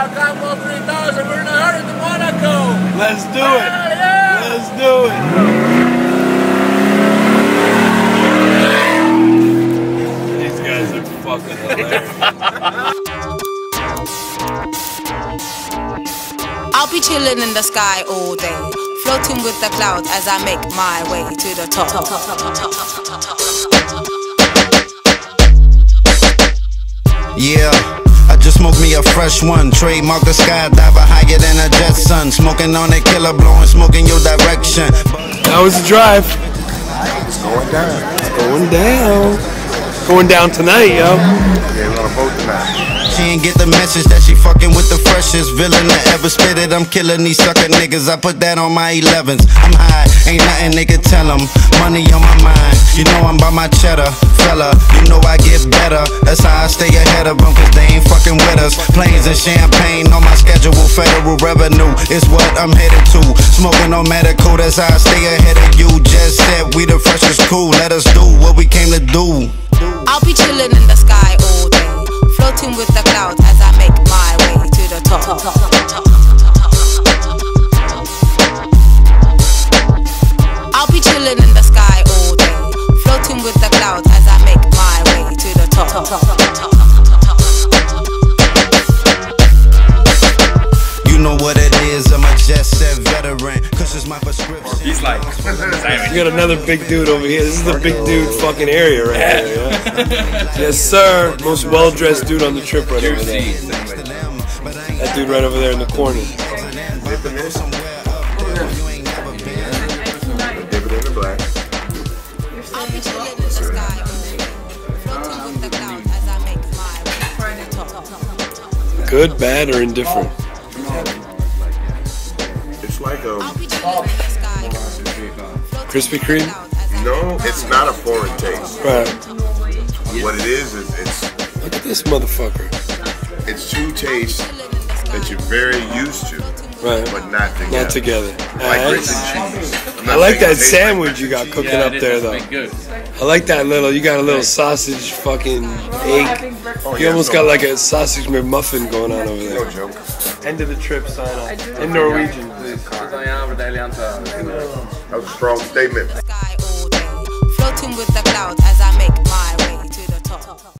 Wild Gumball 3000. We're in a hurry to Monaco. Let's do it. Yeah. Let's do it. These guys are fucking hilarious. I'll be chilling in the sky all day, floating with the clouds as I make my way to the top. top, top, top yeah smoked me a fresh one. Trademark a skydiver higher than a jet sun. Smoking on a killer, blowing smoke in your direction. That was the drive. It's going down. It's going down. Going down tonight, yo. Yeah, we're on a boat tonight. She ain't get the message that she fucking with the freshest villain that ever spit it. I'm killing these sucker niggas. I put that on my 11s. I'm high, ain't nothing they could tell them. Money on my mind, you know I'm by my cheddar. Fella, you know I get better. That's how I stay ahead of them, cause they ain't fucking with us. Planes and champagne on my schedule. Federal revenue is what I'm headed to. Smoking on medical, that's how I stay ahead of you. Just said we the freshest crew. Let us do what we came to do. I'll be chilling in the sky all day, floating with the clouds as I make my way to the top. I'll be chilling in the floating with the clouds as I make my way to the top. You know what it is, I'm a jet set veteran. Cause it's my prescription. He's like, We got another big dude over here. This is the big dude fucking area right here. Yeah? yes, sir. Most well dressed dude on the trip right over there. That dude right over there in the corner. Dip. Dip it in the black. I'll be chilling in the sky floating with the clouds as I make my way to the top. Good, bad, or indifferent? It's like I'll a be chilling in the sky all day, floating Krispy Kreme? clouds as I no. It's not a foreign taste. Right. What it is is it's Look at this motherfucker. it's two tastes that you're very used to, Right. but not together. Not together. Like Uh, grits and cheese. I'm I not like that sandwich you got cooking yeah, up there, though. Good. I like that little. You got a little sausage fucking egg. Oh, You yeah, almost so- got like a sausage McMuffin going on over there. No joke. End of the trip sign off. In Norwegian, please. That was a strong statement. sky all day, floating with the clouds as I make my way to the top.